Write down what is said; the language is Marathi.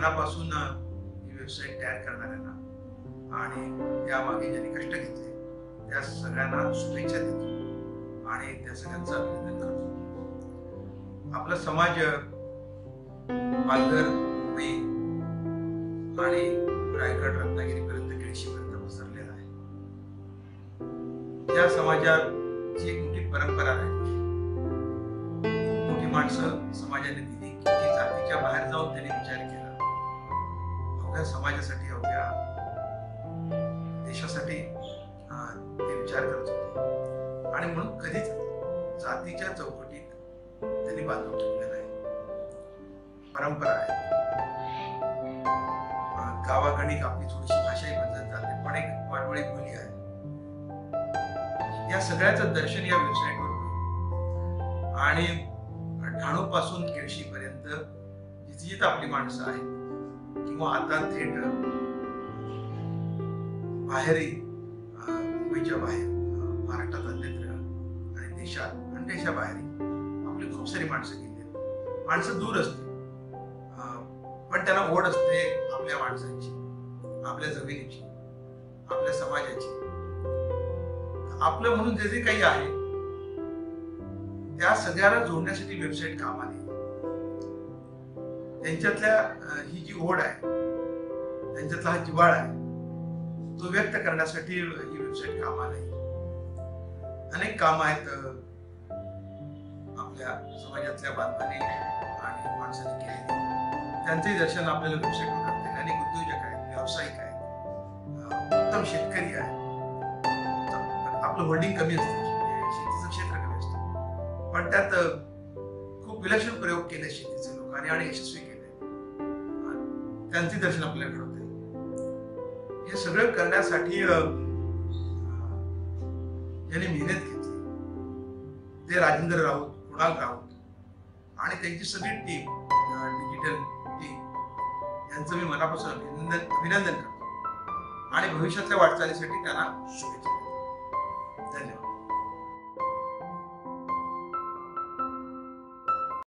मनापासून व्यवसाय ही वेबसाईट तयार करणाऱ्यांना आणि त्यामागे ज्यांनी कष्ट घेतले त्या सगळ्यांना शुभेच्छा देतो आणि त्या सगळ्यांचं अभिनंदन करतो. आपला समाज पालघर मुंबई आणि रायगड रत्नागिरीपर्यंत केळशीपर्यंत पसरलेला आहे. त्या समाजाची एक मोठी परंपरा आहे. मोठी माणसं समाजाने दिली की जातीच्या बाहेर जाऊन त्यांनी विचार केला. आपल्या समाजासाठी अवघ्या देशासाठी ते विचार करत होते. आणि म्हणून कधीच जातीच्या चौकटीत त्यांनी बांधून ठेवलं नाही परंपरा आहे. गावागणिक आपली थोडीशी भाषाही बदलत जाते पण एक वाटवळी बोली आहे. या सगळ्याचं दर्शन या वेबसाईटवर होईल आणि ठाणोपासून केळशीपर्यंत जिथे जिथे आपली माणसं आहेत आता थेट बाहेरही मुंबईच्या बाहेर महाराष्ट्रात अन्यत्र आणि देशात आणि देशाबाहेरही आपली खूप सारी माणसं गेली माणसं दूर असते पण त्याला ओढ असते आपल्या माणसांची आपल्या जमिनीची आपल्या समाजाची. आपलं म्हणून जे जे काही आहे त्या सगळ्याला जोडण्यासाठी वेबसाईट कामाला येईल. त्यांच्यातल्या ही जी ओढ आहे त्यांच्यातला हा जिवाळ आहे तो व्यक्त करण्यासाठी ही वेबसाईट कामाला येईल. अनेक काम आहेत आपल्या समाजातल्या बांधवांनी आणि माणसांनी केलेली. त्यांचंही दर्शन आपल्याला वेबसाईटवर करता येईल. अनेक उद्योजक आहेत व्यावसायिक आहेत उत्तम शेतकरी आहे आपलं होल्डिंग कमी असतं. शेतीचं क्षेत्र कमी असतं. पण त्यात खूप विलक्षण प्रयोग केले शेती लोकांनी आणि यशस्वी केले. त्यांचे दर्शन आपल्याला घडवते. हे सगळं करण्यासाठी अ, ज्यांनी मेहनत घेतली. ते राजेंद्र राऊत कुणाल राऊत आणि त्यांची सगळी टीम डिजिटल टीम यांचं मी मनापासून अभिनंदन अभिनंदन करतो. आणि भविष्यातल्या वाटचालीसाठी त्यांना शुभेच्छा धन्यवाद.